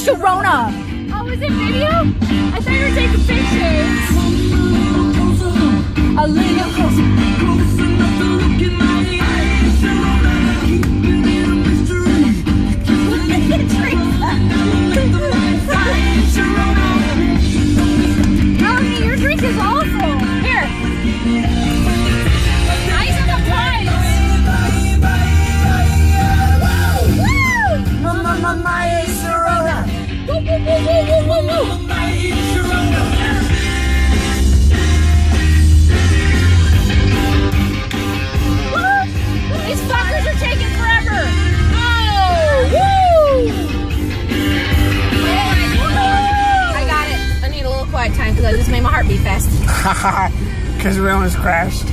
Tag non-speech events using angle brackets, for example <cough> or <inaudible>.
Sharona. Oh, is it video? I thought you were taking pictures. Time because I just made my heart beat fast. <laughs> Because we almost crashed.